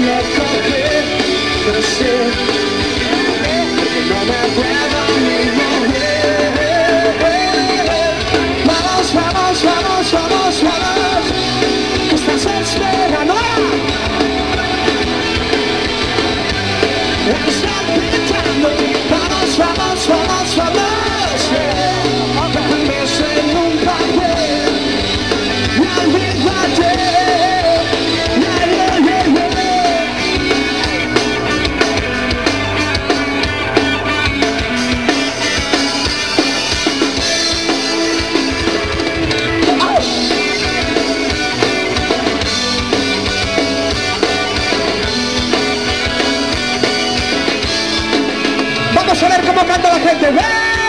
not coffee, but I said. Vamos a ver cómo canta la gente.